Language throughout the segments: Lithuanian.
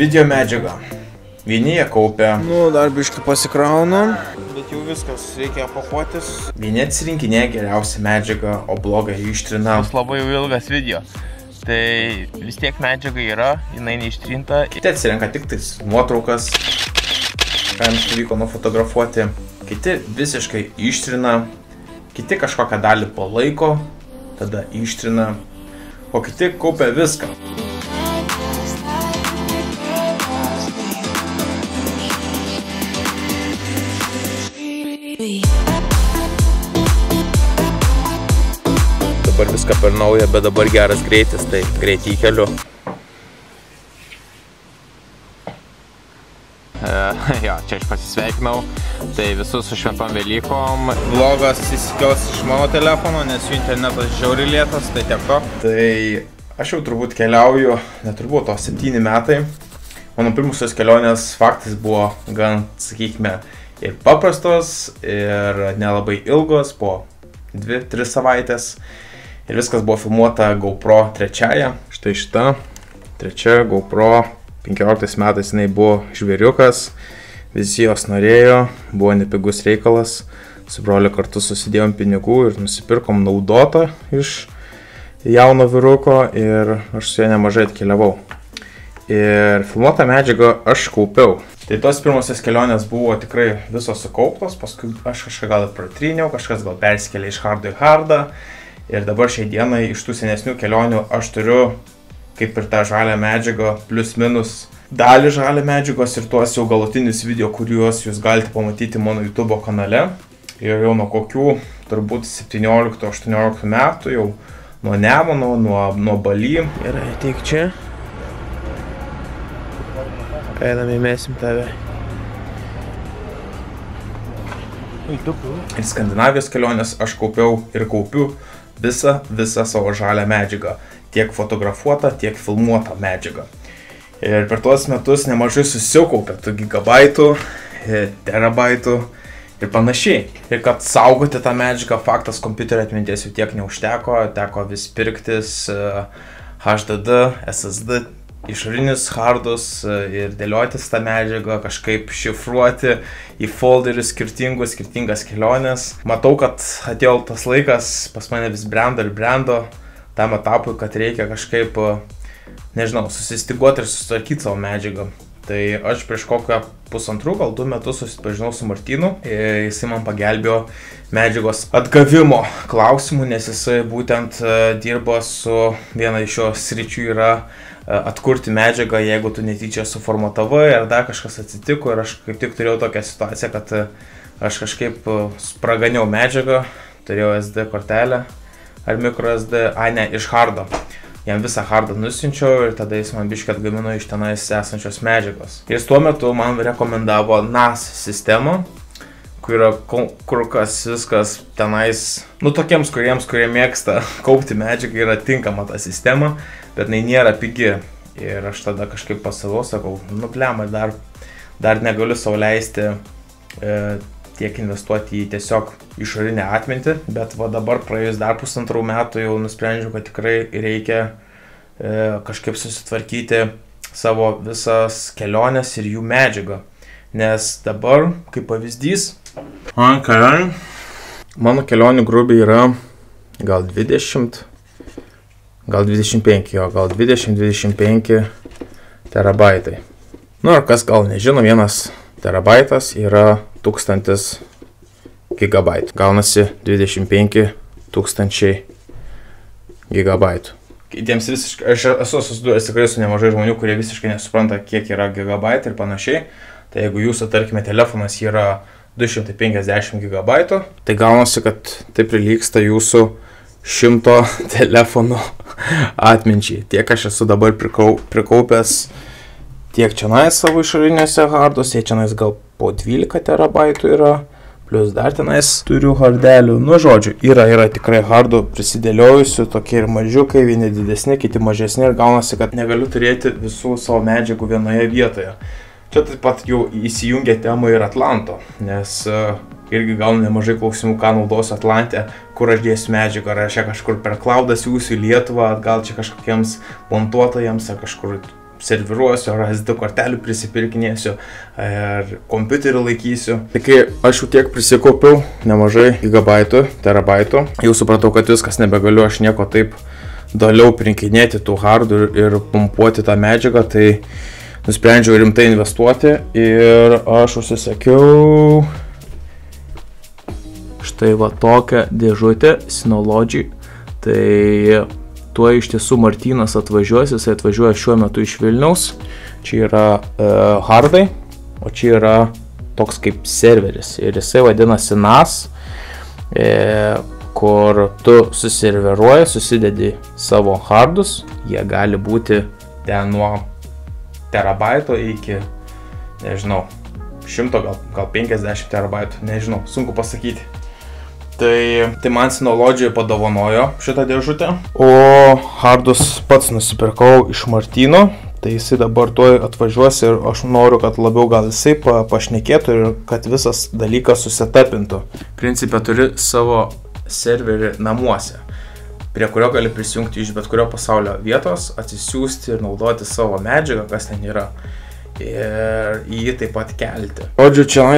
Video medžiaga. Vieni jie kaupia, Nu, dar biškai pasikraunam. Bet jau viskas, reikia pakuotis. vieni atsirinkinėja geriausią medžiagą, o blogą ištrina. bus labai jau ilgas video. Tai vis tiek medžiaga yra, jinai neištrinta. Kiti atsirenka tik tais nuotraukas, ką jiems pavyko nufotografuoti. Kiti visiškai ištrina, kiti kažkokią dalį palaiko, tada ištrina, o kiti kaupia viską. Viską per naują, bet dabar geras greitis, tai greitį keliu. E, jo, čia aš pasisveikinau. Tai visus su šventom Velykom. Vlogas įsikels iš mano telefono, nes jų internetas žiauriai lėtas, tai tiek to. Tai aš jau turbūt keliauju, neturbūt to septyni metai. Mano pirmusios kelionės faktas buvo gan, sakykime, ir paprastos, ir nelabai ilgos, po 2-3 savaitės. Ir viskas buvo filmuota GoPro trečiaja. Štai šita trečia GoPro 15 metais jinai buvo žvėriukas. Visi jos norėjo, buvo nepigus reikalas. Su broliu kartu susidėjom pinigų ir nusipirkom naudotą iš jauno viruko ir aš su ja nemažai atkeliavau. Ir filmuotą medžiagą aš kaupiau. Tai tos pirmosios kelionės buvo tikrai visos sukauptos, paskui aš kažką gal pratryniau, kažkas gal persikėlė iš hardo į hardą. Ir dabar šiai dienai iš tų senesnių kelionių aš turiu kaip ir tą žalę medžiagą, plus minus dalį žalę medžiagos ir tuos jau galutinius video, kuriuos jūs galite pamatyti mano YouTube kanale. Ir jau nuo kokių turbūt 17-18 metų, jau nuo Nemono, nuo, nuo Baly. Gerai, ateik čia. Einam įmėsim tave. Ir Skandinavijos kelionės aš kaupiau ir kaupiu visą, visą savo žalę medžiagą. Tiek fotografuotą, tiek filmuotą medžiagą. Ir per tuos metus nemažai susikaupė tų gigabaitų, e, terabaitų ir panašiai. Ir kad saugoti tą medžiagą, faktas kompiuterio atminties jau tiek neužteko, teko vis pirktis e, HDD, SSD išorinius hardus e, ir dėliotis tą medžiagą, kažkaip šifruoti į folderius skirtingus, skirtingas keliones. Matau, kad atėjo tas laikas, pas mane vis brendo ir brendo tam etapui, kad reikia kažkaip, e, nežinau, susistiguoti ir susitvarkyti savo medžiagą. Tai aš prieš kokią pusantrų, gal du metus susipažinau su Martinu ir jisai man pagelbėjo medžiagos atgavimo klausimų, nes jisai būtent e, dirba su viena iš jo sričių yra e, atkurti medžiagą, jeigu tu netyčia suformatavai ar dar kažkas atsitiko ir aš kaip tik turėjau tokią situaciją, kad e, aš kažkaip e, spraganiau medžiagą, turėjau SD kortelę ar micro SD, a ne, iš hardo. Jam visą hardą nusinčiau ir tada jis man biškai atgamino iš tenais esančios medžiagos. Jis tuo metu man rekomendavo NAS sistemą, kur yra kur kas viskas tenais, nu tokiems, kuriems, kurie mėgsta kaupti medžiagą, yra tinkama ta sistema, bet jinai nėra pigi. Ir aš tada kažkaip pasavau, sakau, nu blema, dar, dar negaliu savo leisti e, tiek investuoti į tiesiog išorinę atmintį, bet va dabar praėjus dar pusantrų metų jau nusprendžiau, kad tikrai reikia e, kažkaip susitvarkyti savo visas keliones ir jų medžiagą. Nes dabar, kaip pavyzdys, kelionių, mano kelionių grubiai yra gal 20, gal 25, jo, gal 20-25 terabaitai. Nu ir kas gal nežino, vienas terabaitas yra 1000 gigabaitų. Gaunasi 25 tūkstančiai gigabaitų. Kitiems visiškai, aš esu susidūręs tikrai su nemažai žmonių, kurie visiškai nesupranta, kiek yra gigabaitų ir panašiai. Tai jeigu jūsų, tarkime, telefonas yra 250 gigabaitų, tai gaunasi, kad tai prilyksta jūsų šimto telefonų atminčiai. Tiek aš esu dabar prikau, prikaupęs tiek čia nais savo išorinėse harduose, čia nais gal po 12 terabaitų yra, plus dar tenais turiu hardelių. Nu, žodžiu, yra, yra tikrai hardų prisidėliojusių, tokie ir mažiukai, vieni didesni, kiti mažesni ir gaunasi, kad negaliu turėti visų savo medžiagų vienoje vietoje. Čia taip pat jau įsijungia tema ir Atlanto, nes uh, irgi gaunu nemažai klausimų, ką naudosiu Atlantė, kur aš dėsiu medžiagą, ar aš ją kažkur per klaudą siūsiu į Lietuvą, gal čia kažkokiems montuotojams ar kažkur serviruosiu, ar SD kortelių prisipirkinėsiu, ar kompiuterį laikysiu. Tai kai aš jau tiek prisikaupiau, nemažai gigabaitų, terabaitų, jau supratau, kad viskas nebegaliu, aš nieko taip toliau prinkinėti tų hardų ir pumpuoti tą medžiagą, tai nusprendžiau rimtai investuoti ir aš užsisakiau štai va tokią dėžutę Synology. Tai tuo iš tiesų Martynas atvažiuos, jisai atvažiuoja šiuo metu iš Vilniaus. Čia yra uh, hardai, o čia yra toks kaip serveris. Ir jisai vadinasi NAS, e, kur tu suserveruoji, susidedi savo hardus. Jie gali būti ten nuo terabaito iki, nežinau, 100 gal, gal 50 terabaitų, nežinau, sunku pasakyti. Tai, tai man Synology padovanojo šitą dėžutę, o hardus pats nusipirkau iš Martino. Tai jisai dabar tuoj atvažiuos ir aš noriu, kad labiau gal jisai pa, pašnekėtų ir kad visas dalykas susitapintų. Principė turi savo serverį namuose, prie kurio gali prisijungti iš bet kurio pasaulio vietos, atsisiųsti ir naudoti savo medžiagą, kas ten yra ir jį taip pat kelti. Žodžiu, čia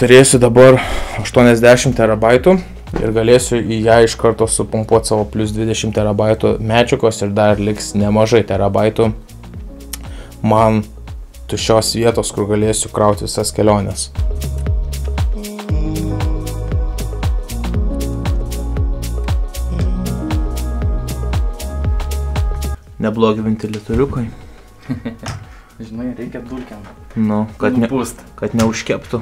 turėsiu dabar 80 terabaitų ir galėsiu į ją iš karto supumpuoti savo plus 20 terabaitų medžiagos ir dar liks nemažai terabaitų man tuščios vietos, kur galėsiu krauti visas keliones. Neblogi ventiliatoriukai. Žinai, reikia dulkiam. Nu, kad, ne, kad neužkeptų.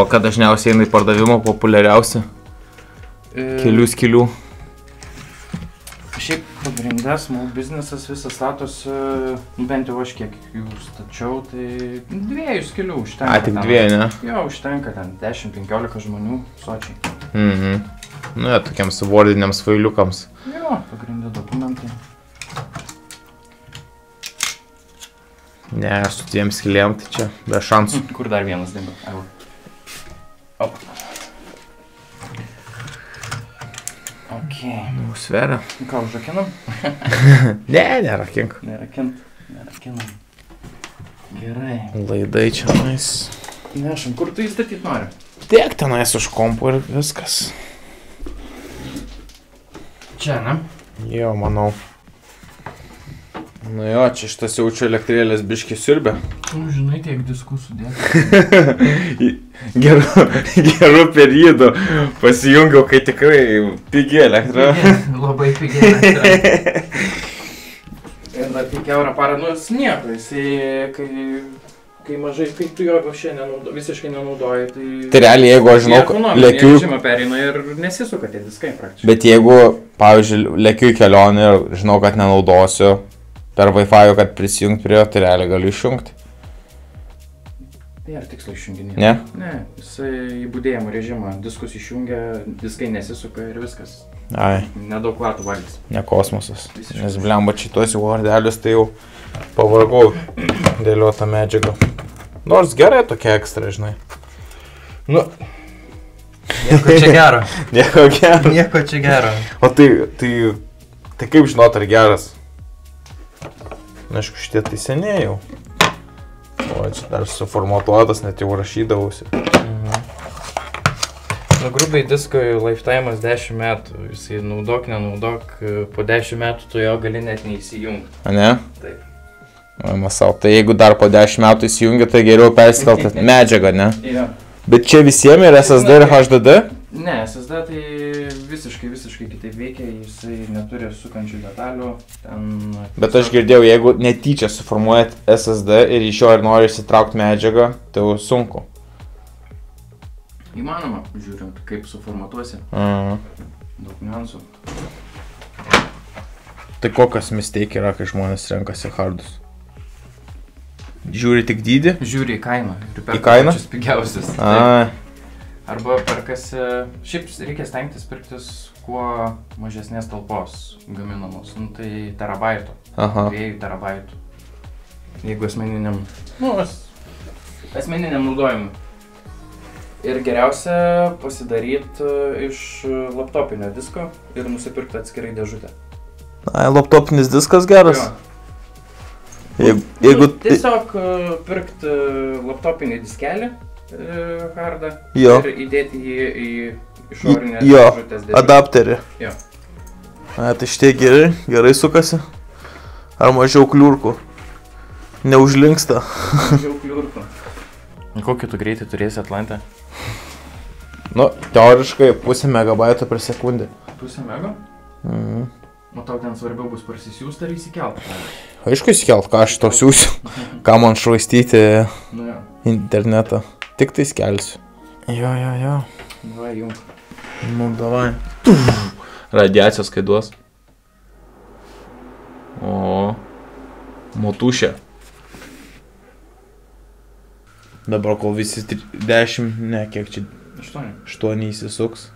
Kokia dažniausiai eina į pardavimą populiariausia? Kelių skilių. Šiaip pagrindė small businessas visas statosi, nu, bent jau aš kiek jų stačiau, tai dviejų skilių užtenka. A, tik dviejų, ne? Jo, užtenka ten 10-15 žmonių, sočiai. Mhm. Nu, ja, tokiems vordiniams failiukams. Jo, pagrindė dokumentai. Ne, su tiem skilėm, tai čia be šansų. Kur dar vienas dingo? Op. Ok. Nu, sveria. Ką, užrakinam? Ne, nerakink. Nerakint. Nerakinam. Gerai. Laidai čia nais. Nešam, kur tu įstatyti nori? Tiek tenais už kompų ir viskas. Čia, ne? Jo, manau. Nu jo, čia šitas jaučiu elektrėlės biški siurbė. Nu, žinai, tiek diskų sudėti. geru, geru periodu pasijungiau, kai tikrai pigi elektra. Labai pigiai. elektra. Ir dar tik eurą parą, nu, jis nieko, jisai, kai, kai mažai, kai tu jo šiandien nenaudo, visiškai nenaudoji, tai... Tai realiai, jeigu aš žinau, kad lėkiu, Žinoma, pereina ir nesisuka tie diskai praktiškai. bet jeigu, pavyzdžiui, lėkiu į kelionę ir žinau, kad nenaudosiu per Wi-Fi, kad prisijungti prie jo, tai realiai galiu išjungti. Tai ar tiksliai išjunginė? Ne? Ne, jisai į būdėjimo režimą, diskus išjungia, diskai nesisuka ir viskas. Ai, Nedaug vatų valgys. ne kosmosas. Visiškai. Nes blemba šitos jau vardelius, tai jau pavargau dėliotą medžiagą. Nors gerai tokia ekstra, žinai. Nu, Nieko čia gero. nieko gero. Nieko čia gero. O tai, tai, tai kaip žinot, ar geras? Na, aišku, šitie tai senėjau. O čia dar suformatuotas, net jau rašydavausi. Nu, grubiai diskui lifetime'as 10 metų. Jisai naudok, nenaudok, po 10 metų tu jo gali net neįsijungti. A ne? Taip. O, masau, tai jeigu dar po 10 metų įsijungia, tai geriau persikelti medžiagą, ne? Jo. Bet čia visiems yra SSD ir HDD? Ne, SSD tai visiškai, visiškai kitaip veikia, jisai neturi sukančių detalių. Ten... Bet aš girdėjau, jeigu netyčia suformuojat SSD ir iš jo ir nori įsitraukti medžiagą, tai jau sunku. Įmanoma, žiūrint, kaip suformatuosi. Mhm. Daug niuansų. Tai kokios mistake yra, kai žmonės renkasi hardus? Žiūri tik dydį? Žiūri į kainą. Į kainą? pačius pigiausius. Arba perkasi, šiaip reikia stengtis pirktis kuo mažesnės talpos gaminamos. Nu, tai terabaitų. aha. 2 terabaitų. Jeigu asmeniniam, nu, as, asmeniniam naudojimui. Ir geriausia pasidaryti iš laptopinio disko ir nusipirkti atskirai dėžutę. Ai, laptopinis diskas geras. Jo. Jeigu, Nu, jeigu tiesiog e, pirkti diskopinį diskelį e, hardą Jo. ir įdėti jį į išorinę jo, adapterį. Jo. A, tai šitie gerai, gerai sukasi. Ar mažiau kliurkų? Neužlinksta. Mažiau kliurkų. Kokį tu greitį turėsi Atlantę? Nu, teoriškai pusę megabaito per sekundę. Pusę mego? Mhm. O tau ten svarbiau bus parsisiųsti ar įsikelti? Aišku, įsikelt, ką aš to siūsiu. Ką man švaistyti Nu jo, internetą. Tik tai skelsiu. Jo, jo, jo. va jung. Nu, davai. Radiacijos kaiduos. O. Motušė. Dabar kol visi 10, ne, kiek čia Aštuoni. 8 įsisuks.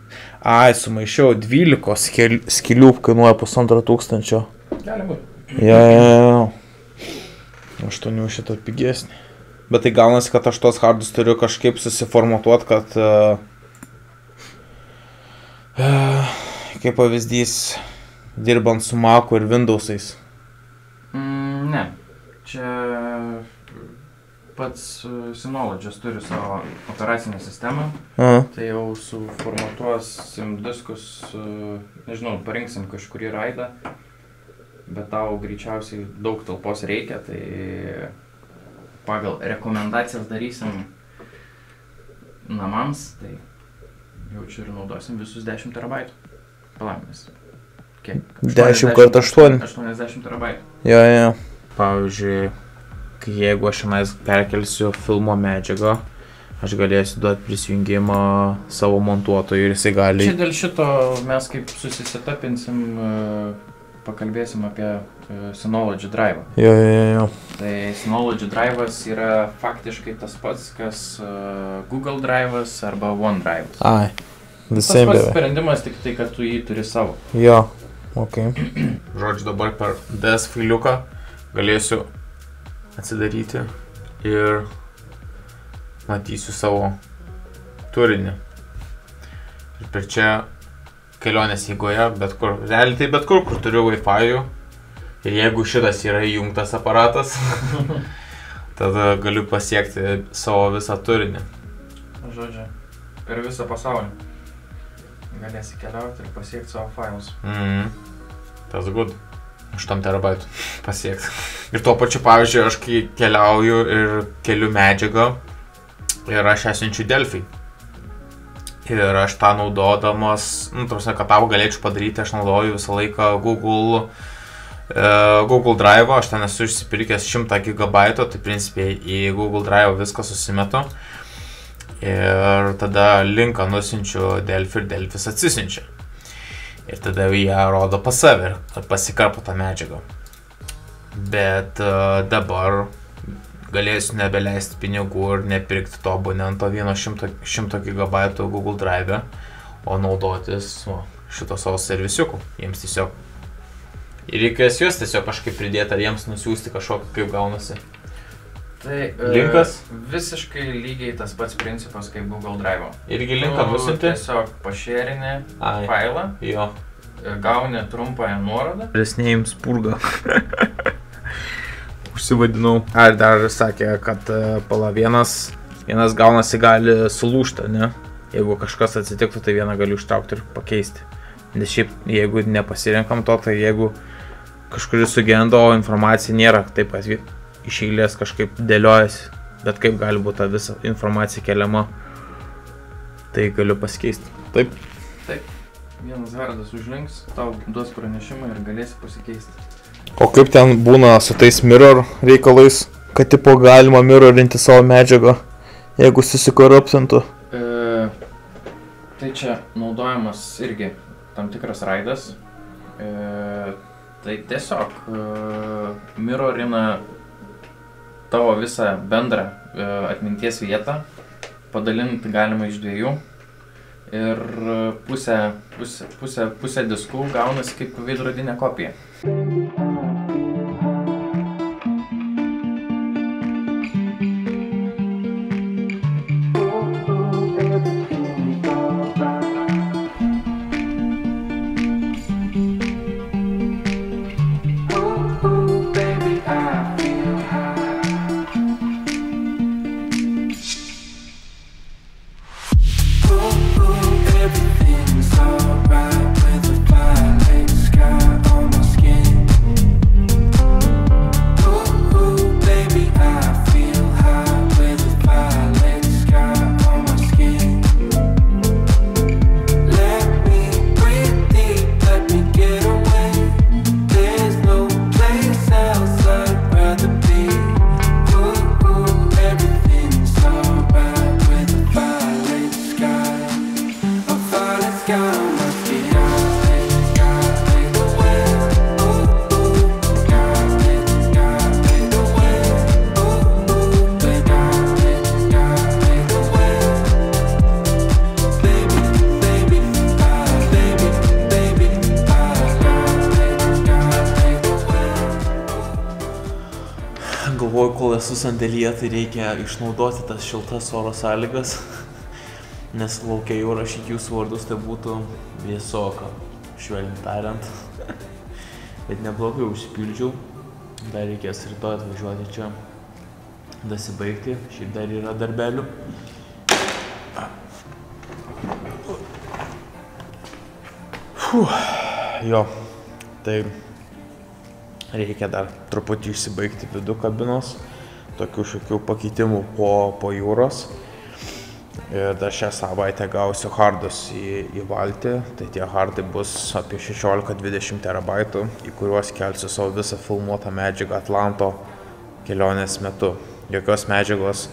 Ai, sumaišiau 12 skel, skilių kainuoja pusantro tūkstančio. Gali būti. Jo, jo, jo. 8 šitą pigesnį. Bet tai gaunasi, kad aš tos hardus turiu kažkaip susiformatuoti, kad... Uh, kaip pavyzdys, dirbant su Macu ir Windows'ais. Mm, ne. Čia pats uh, Synology's turi savo operacinę sistemą. Uh, Tai jau suformatuosim diskus, nežinau, parinksim kažkurį raidą. Bet tau greičiausiai daug talpos reikia, tai pagal rekomendacijas darysim namams, tai jau čia ir naudosim visus 10 terabaitų. Palaimės. Kiek? 10 kart 8. 80 terabaitų. Jo, jo. Pavyzdžiui, jeigu aš šiandien perkelsiu filmo medžiagą, aš galėsiu duoti prisijungimą savo montuotojui ir jisai gali... Čia dėl šito mes kaip susisitapinsim, uh, pakalbėsim apie uh, Synology Drive. Jo, jo, jo. Tai Synology Drive'as yra faktiškai tas pats, kas uh, Google Drive'as arba OneDrive'as. Ai. Visai pats beveik. sprendimas, tik tai, kad tu jį turi savo. Jo. Ok. Žodžiu, dabar per DS failiuką galėsiu atsidaryti ir matysiu savo turinį. Ir per čia kelionės eigoje, bet kur, realiai tai bet kur, kur turiu Wi-Fi. Ir jeigu šitas yra įjungtas aparatas, tada galiu pasiekti savo visą turinį. Žodžiu, per visą pasaulį. Galėsi keliauti ir pasiekti savo failus. Mhm. Tas good. 8 terabaitų pasiekti. Ir tuo pačiu, pavyzdžiui, aš kai keliauju ir keliu medžiagą ir aš ją siunčiu Delphi. Ir aš tą naudodamas, nu, tarsi, kad tau galėčiau padaryti, aš naudoju visą laiką Google, Google Drive, aš ten esu išsipirkęs 100 GB, tai principiai į Google Drive viską susimetu. Ir tada linką nusinčiu Delphi ir Delphis atsisinčia. Ir tada jie rodo pas save ir pasikarpo tą medžiagą. Bet uh, dabar galėsiu nebeleisti pinigų ir nepirkti to abonento 100, 100 GB Google Drive, o naudotis va, šito savo servisiuku. Jiems tiesiog... Ir reikės juos tiesiog kažkaip pridėti, ar jiems nusiųsti kažkokį, kaip gaunasi. Tai e, Linkas? visiškai lygiai tas pats principas kaip Google Drive. Irgi linką nusinti. Tiesiog pašėrini Ai, failą, jo. e, gauni trumpąją nuorodą. Vyresnėjams purga. Užsivadinau. Ar dar sakė, kad e, pala vienas, vienas gaunasi gali sulūžti, ne? Jeigu kažkas atsitiktų, tai vieną gali užtraukti ir pakeisti. Nes šiaip, jeigu nepasirinkam to, tai jeigu kažkuris sugendo, o informacija nėra taip, vi- iš eilės kažkaip dėliojasi, bet kaip gali būti ta visa informacija keliama, tai galiu pasikeisti. Taip. Vienas hardas užlinks, tau duos pranešimą ir galėsi pasikeisti. O kaip ten būna su tais mirror reikalais, kad tipo galima mirrorinti savo medžiagą, jeigu susikorupsintų? E, tai čia naudojamas irgi tam tikras raidas. E, tai tiesiog e, mirrorina tavo visą bendrą e, atminties vietą. Padalinti galima iš dviejų. Ir pusę, pusę, pusę, pusę diskų gaunasi kaip veidrodinė kopija. Esu sandėlyje, tai reikia išnaudoti tas šiltas oro sąlygas, nes laukia jau rašyti jūsų vardus, tai būtų vėsoka, švelniai tariant. Bet neblogai užsipildžiau, dar reikės rytoj atvažiuoti čia, dasibaigti, šiaip dar yra darbelių. Fuh, jo, tai reikia dar truputį išsibaigti vidų kabinos, tokių šiokių pakeitimų po, po jūros. Ir dar šią savaitę gausiu hardus į, į valtį, tai tie hardai bus apie 16-20 terabaitų, į kuriuos kelsiu savo visą filmuotą medžiagą Atlanto kelionės metu. Jokios medžiagos,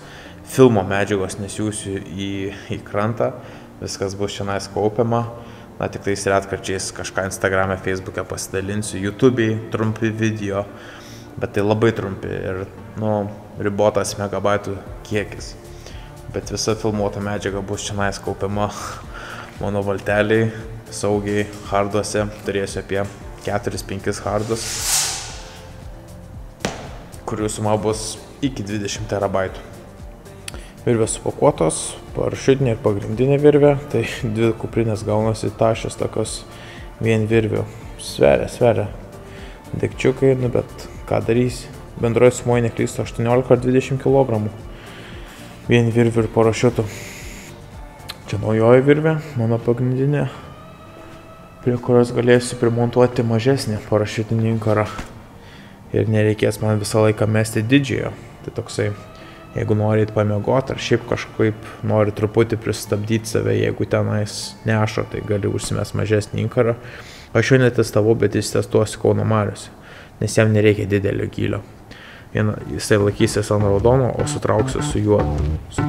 filmo medžiagos nesiūsiu į, į krantą, viskas bus šiandien kaupiama. Na, tik tais retkarčiais kažką Instagram'e, Facebook'e pasidalinsiu, YouTube'ai trumpi video, bet tai labai trumpi ir, nu, ribotas megabaitų kiekis. Bet visa filmuota medžiaga bus šiandien kaupiama mano valteliai, saugiai, harduose, turėsiu apie 4-5 hardus, kurių suma bus iki 20 terabaitų. Virvės supakuotos, parašiutinė ir pagrindinė virvė, tai dvi kuprinės gaunasi tašios tokios vien virvių. Sveria, sveria. Dėkčiukai, nu bet ką darys. Bendroji sumoje neklysto 18 ar 20 kg. Vien virvių ir parašiutų. Čia naujoji virvė, mano pagrindinė, prie kurios galėsiu primontuoti mažesnį parašiutinį inkarą. Ir nereikės man visą laiką mesti didžiojo. Tai toksai jeigu norit pamiegoti ar šiaip kažkaip nori truputį pristabdyti save, jeigu tenais neša, tai gali užsimes mažesnį inkarą. Aš jo netestavau, bet jis testuosi Kauno Mariuose, nes jam nereikia didelio gylio. Viena, jisai laikysis ant raudono, o sutrauksiu su juo, su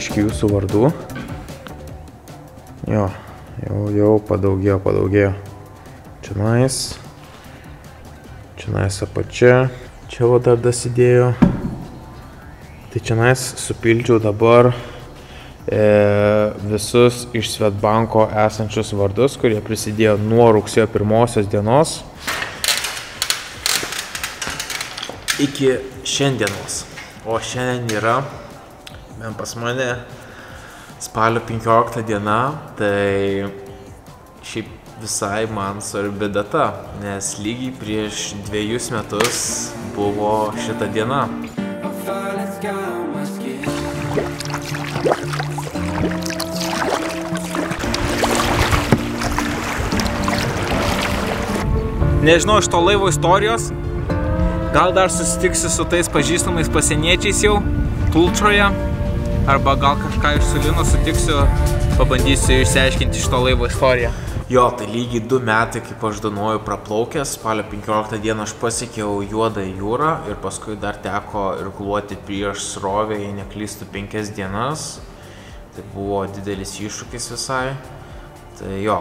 biški jūsų vardų. Jo, jau, jau padaugėjo, padaugėjo. Čia nais. Čia nais apačia. Čia va dar dasidėjo. Tai čia nais supildžiau dabar e, visus iš Svetbanko esančius vardus, kurie prisidėjo nuo rugsėjo pirmosios dienos iki šiandienos. O šiandien yra Men pas mane spalio 15 diena, tai šiaip visai man svarbi data, nes lygiai prieš dviejus metus buvo šita diena. Nežinau iš to laivo istorijos. Gal dar susitiksiu su tais pažįstamais pasieniečiais jau Tultroje. Arba gal kažką iš Sulino sutiksiu, pabandysiu išsiaiškinti iš to laivo istoriją. Jo, tai lygiai du metai, kaip aš Danuoju praplaukęs, spalio 15 dieną aš pasiekiau Juodą jūrą ir paskui dar teko irkluoti prieš srovę, jei neklystu, penkias dienas. Tai buvo didelis iššūkis visai. Tai jo,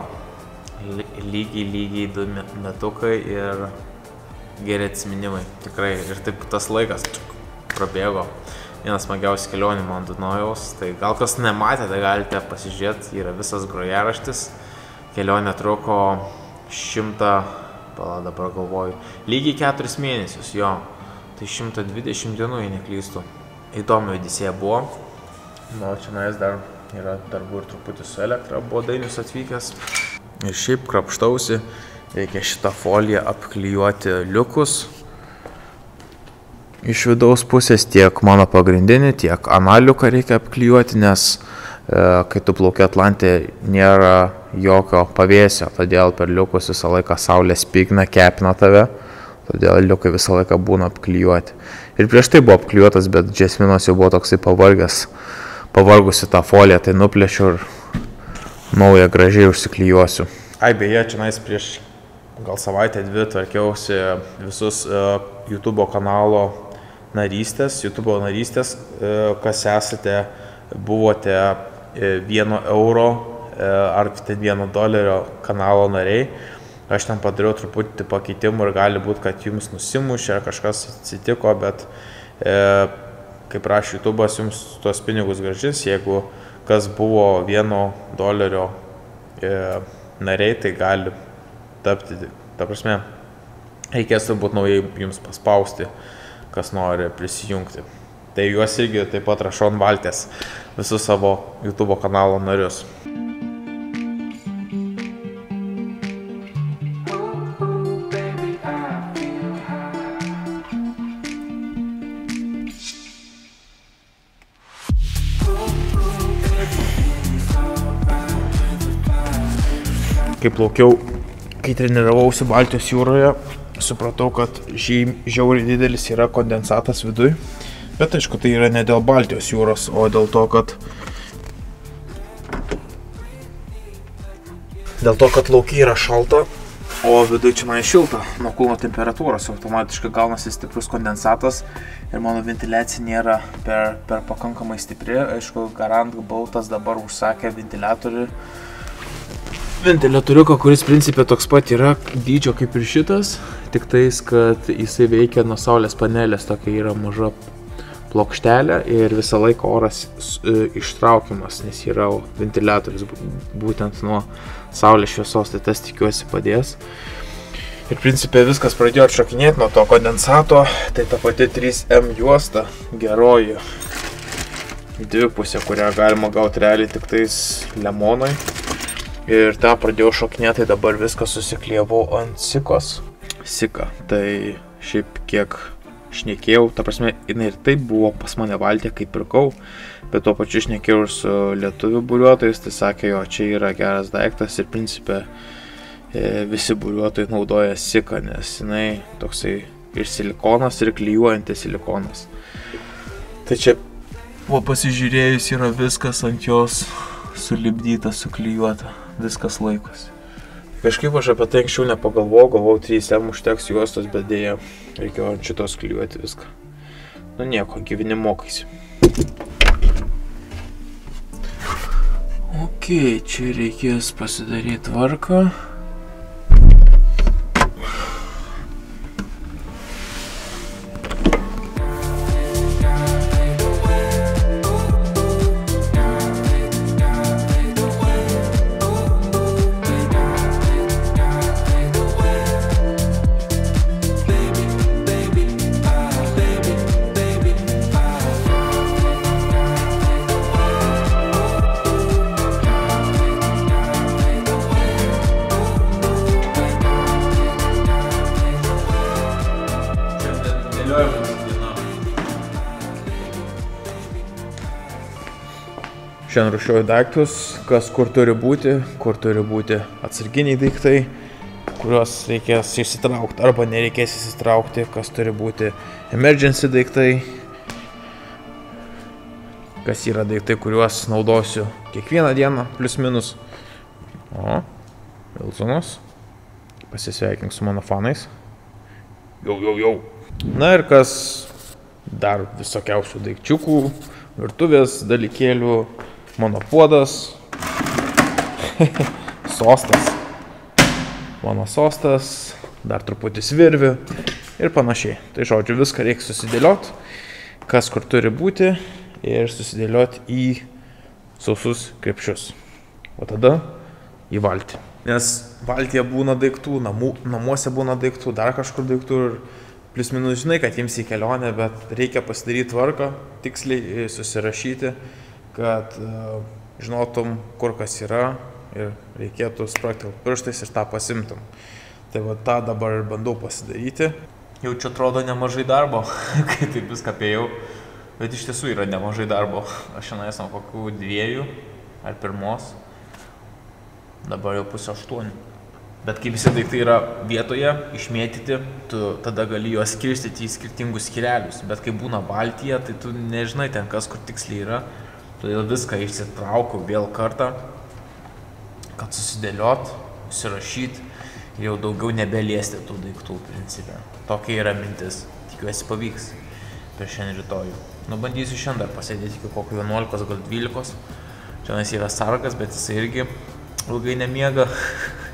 ly- lygiai, lygiai du me- metukai ir geri atsiminimai. Tikrai. Ir taip tas laikas prabėgo. Vienas smagiausių kelionių man Dunojaus. Tai gal kas nematė, tai galite pasižiūrėti. Yra visas grojaraštis. Kelionė truko šimtą, pala dabar galvoju, lygiai keturis mėnesius, jo. Tai 120 dienų, jei neklystu. Įdomi odisėja buvo. Na, čia nais dar yra darbų ir truputį su elektra, buvo dainius atvykęs. Ir šiaip krapštausi, reikia šitą foliją apklijuoti liukus. Iš vidaus pusės tiek mano pagrindinį, tiek analiuką reikia apklijuoti, nes kai tu plauki Atlantė, nėra jokio pavėsio, todėl per liukus visą laiką saulė spigna, kepina tave, todėl liukai visą laiką būna apklijuoti. Ir prieš tai buvo apklijuotas, bet Džesminos jau buvo toksai pavargęs, pavargusi tą foliją, tai nuplėšiu ir naują gražiai užsiklijuosiu. Ai beje, čia nais prieš gal savaitę dvi tvarkiausi visus uh, YouTube kanalo narystės, YouTube narystės, uh, kas esate, buvote uh, vieno euro uh, ar ten vieno dolerio kanalo nariai. Aš ten padariau truputį pakeitimų ir gali būti, kad jums nusimušė ar kažkas atsitiko, bet e, kaip prašė YouTube'as, jums tuos pinigus gražins, jeigu kas buvo vieno dolerio e, nariai, tai gali tapti, ta prasme, reikės turbūt naujai jums paspausti, kas nori prisijungti. Tai juos irgi taip pat rašau ant valtės visus savo YouTube kanalo narius. kai plaukiau, kai treniravausi Baltijos jūroje, supratau, kad žiauriai didelis yra kondensatas viduje. Bet aišku, tai yra ne dėl Baltijos jūros, o dėl to, kad Dėl to, kad laukiai yra šalta, o viduje čia man šilta. Nuo kūno temperatūros automatiškai gaunasi stiprus kondensatas ir mano ventiliacija nėra per, per pakankamai stipri. Aišku, Garant Baltas dabar užsakė ventiliatorių ventiliatoriuką, kuris principė toks pat yra dydžio kaip ir šitas, tik tais, kad jisai veikia nuo saulės panelės, tokia yra maža plokštelė ir visą laiką oras e, ištraukiamas, nes yra ventiliatorius būtent nuo saulės šviesos, tai tas tikiuosi padės. Ir principė viskas pradėjo atšokinėti nuo to kondensato, tai ta pati 3M juosta, geroji dvipusė, kurią galima gauti realiai tik tais lemonai. Ir tą pradėjau šoknėti, tai dabar viską susiklievau ant sikos. Sika. Tai šiaip kiek šnekėjau, ta prasme, jinai ir taip buvo pas mane valtė, kai pirkau, bet tuo pačiu šnekėjau ir su lietuvių buriuotojais, tai sakė, jo, čia yra geras daiktas ir principė e, visi buriuotojai naudoja siką, nes jinai toksai ir silikonas, ir klyjuojantis silikonas. Tai čia, o pasižiūrėjus, yra viskas ant jos sulibdyta, suklyjuota viskas laikosi. Kažkaip aš apie tai anksčiau nepagalvojau, galvojau 3M užteks juostos, bet dėja reikėjo ant šitos klijuoti viską. Nu nieko, gyveni mokaisi. Ok, čia reikės pasidaryti tvarką. Šiandien rušiuoju daiktus, kas kur turi būti, kur turi būti atsarginiai daiktai, kuriuos reikės išsitraukti arba nereikės išsitraukti, kas turi būti emergency daiktai, kas yra daiktai, kuriuos naudosiu kiekvieną dieną, plus minus. O, Vilsonas, pasisveikink su mano fanais. Jau, jau, jau. Na ir kas dar visokiausių daikčiukų, virtuvės dalykėlių, mano puodas, sostas, mano sostas, dar truputį svirvių ir panašiai. Tai žodžiu, viską reikia susidėlioti, kas kur turi būti ir susidėlioti į sausus krepšius. O tada į valtį. Nes valtyje būna daiktų, namų, namuose būna daiktų, dar kažkur daiktų ir plius minus žinai, kad jiems į kelionę, bet reikia pasidaryti tvarką, tiksliai susirašyti kad uh, žinotum, kur kas yra ir reikėtų spraktelti pirštais ir tą pasimtum. Tai va tą dabar ir bandau pasidaryti. Jau čia atrodo nemažai darbo, kai taip viską apėjau, bet iš tiesų yra nemažai darbo. Aš šiandien esu kokių dviejų ar pirmos. Dabar jau pusė aštuonių. Bet kai visi daiktai yra vietoje, išmėtyti, tu tada gali juos skirstyti į skirtingus skirelius. Bet kai būna Baltija, tai tu nežinai ten kas kur tiksliai yra. Todėl viską išsitraukiu vėl kartą, kad susidėliot, užsirašyti ir jau daugiau nebeliesti tų daiktų principė. Tokia yra mintis. Tikiuosi pavyks per šiandien rytojų. Nu, bandysiu šiandien dar pasėdėti iki kokio 11, gal 12. Čia yra sargas, bet jis irgi ilgai nemiega.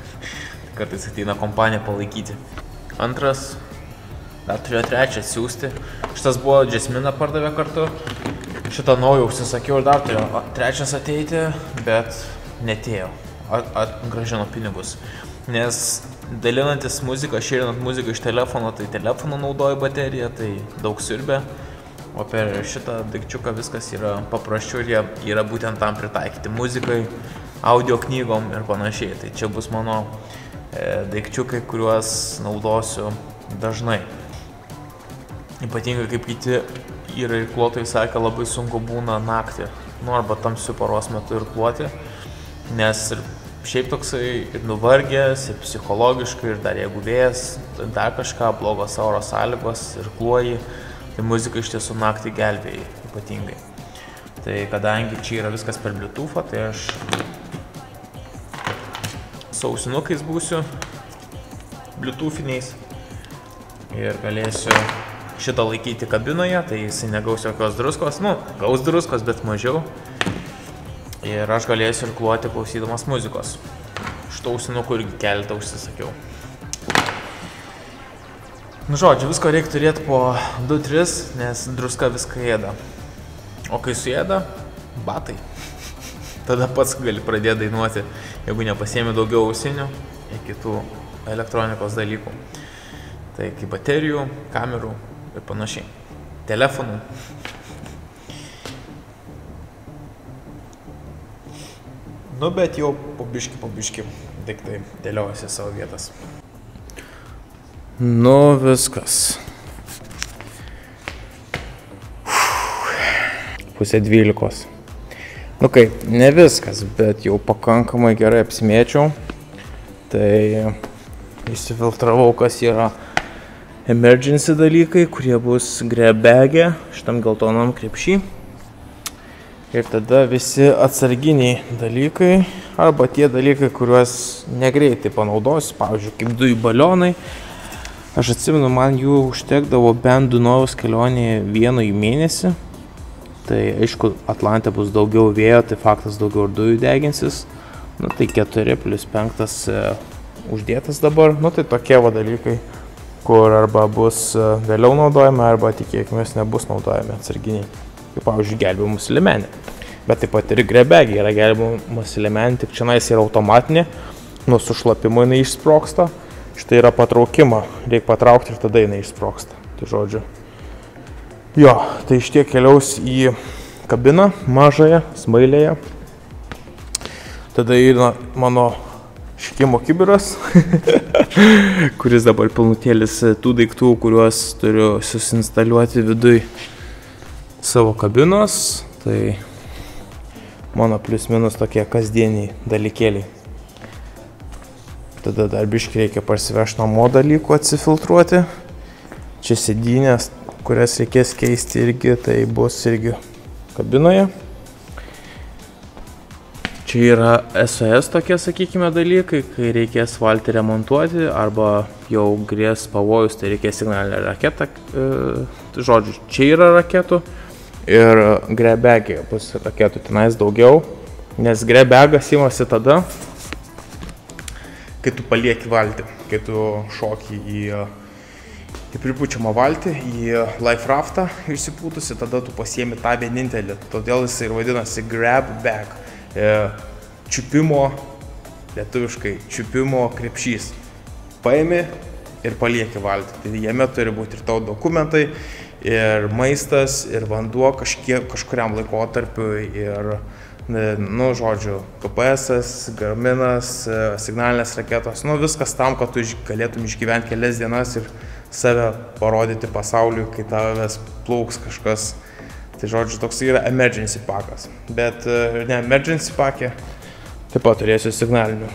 Kartais ateina kompanija palaikyti. Antras, dar turėjo trečią siūsti. Šitas buvo Jasmina pardavė kartu. Šitą naują užsisakiau ir dar turėjo trečias ateiti, bet netėjo. Atgražino pinigus. Nes dalinantis muziką, šėrinant muziką iš telefono, tai telefono naudoja bateriją, tai daug sirbė. O per šitą daikčiuką viskas yra paprasčiau ir jie yra būtent tam pritaikyti muzikai, audio knygom ir panašiai. Tai čia bus mano e, daikčiukai, kuriuos naudosiu dažnai. Ypatingai kaip kiti yra irkluotojai sakė, labai sunku būna naktį, nu arba tamsių paros metu irkluoti, nes ir šiaip toksai ir nuvargęs, ir psichologiškai, ir dar jeigu vėjas, dar kažką, blogos oro sąlygos, ir kluoji, tai muzika iš tiesų naktį gelbėjai ypatingai. Tai kadangi čia yra viskas per Bluetooth'ą, tai aš sausinukais būsiu, Bluetooth'iniais ir galėsiu šitą laikyti kabinoje, tai jisai negaus jokios druskos, nu, gaus druskos, bet mažiau. Ir aš galėsiu ir kluoti klausydamas muzikos. Šitą ausinukų irgi keletą užsisakiau. Nu žodžiu, visko reikia turėti po 2-3, nes druska viską ėda. O kai suėda, batai. Tada pats gali pradėti dainuoti, jeigu nepasėmė daugiau ausinių ir kitų elektronikos dalykų. Tai kaip baterijų, kamerų ir panašiai. Telefonų. Nu, bet jau pabiški, pabiški daiktai dėliojasi savo vietas. Nu, viskas. Pusė dvylikos. Nu kaip, ne viskas, bet jau pakankamai gerai apsimėčiau. Tai išsifiltravau, kas yra emergency dalykai, kurie bus grebegė šitam geltonam krepšį. Ir tada visi atsarginiai dalykai, arba tie dalykai, kuriuos negreitai panaudosiu, pavyzdžiui, kaip dujų balionai, Aš atsimenu, man jų užtekdavo bent Dunojaus kelionėje vieno į mėnesį. Tai aišku, Atlantė bus daugiau vėjo, tai faktas daugiau ir dujų deginsis. Nu tai 4 plus 5 e, uždėtas dabar. Nu tai tokie va dalykai, kur arba bus e, vėliau naudojami, arba tikėkime nebus naudojami atsarginiai. Kaip pavyzdžiui, gelbėjimus limenė. Bet taip pat ir grebegė yra gelbėjimas limenė, tik čia yra automatinė. Nuo sušlapimo jinai išsproksta štai yra patraukimo, reikia patraukti ir tada jinai išsproksta. Tai žodžiu. Jo, tai iš tiek keliaus į kabiną mažąją, smailėje. Tada yra mano šikimo kibiras, kuris dabar pilnutėlis tų daiktų, kuriuos turiu susinstaliuoti viduj savo kabinos. Tai mano plius minus tokie kasdieniai dalykėliai. Tada dar biškai reikia parsivežti namo dalykų atsifiltruoti. Čia sėdynės, kurias reikės keisti irgi, tai bus irgi kabinoje. Čia yra SOS tokie, sakykime, dalykai, kai reikės valtį remontuoti arba jau grės pavojus, tai reikės signalinę raketą. E, žodžiu, čia yra raketų ir grebegė bus raketų tenais daugiau, nes grebegas įmasi tada, kai tu palieki valtį, kai tu šoki į, į pripučiamą valtį, į life raftą išsipūtusi, tada tu pasiemi tą vienintelį. Todėl jis ir vadinasi grab bag. E, čiupimo, lietuviškai, čiupimo krepšys. Paimi ir palieki valtį. Tai jame turi būti ir tavo dokumentai, ir maistas, ir vanduo kažkiek, kažkuriam laikotarpiu. Ir, nu, žodžiu, GPS, Garminas, e, signalinės raketos, nu, viskas tam, kad tu galėtum išgyventi kelias dienas ir save parodyti pasauliu, kai tavęs plauks kažkas Tai žodžiu, toks yra emergency pakas. Bet e, ne emergency pakė, taip pat turėsiu signalinių.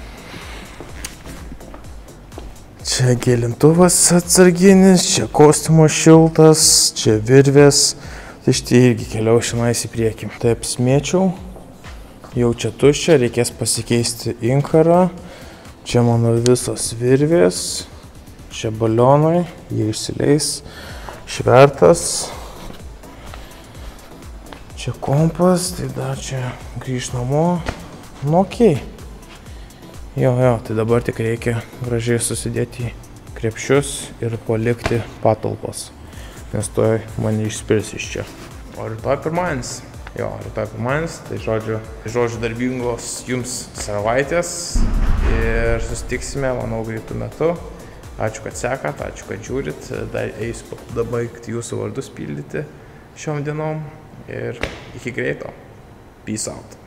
Čia gėlintuvas atsarginis, čia kostiumo šiltas, čia virvės. Tai štai irgi keliau šiandien į priekį. Taip smėčiau, jau čia tuščia, reikės pasikeisti inkarą. Čia mano visos virvės, čia balionai, jie išsileis, švertas. Čia kompas, tai dar čia grįž namo. Nu, okei. Okay. Jo, jo, tai dabar tik reikia gražiai susidėti į krepšius ir palikti patalpas, nes toj mane išspirs iš čia. O rytoj pirmadienis. Jo, rytoj pirmadienis, tai žodžiu, žodžiu darbingos jums savaitės ir susitiksime, manau, greitų metu. Ačiū, kad sekat, ačiū, kad žiūrit, dar eisiu dabaigti jūsų vardus pildyti šiom dienom er ikke greit. Peace out.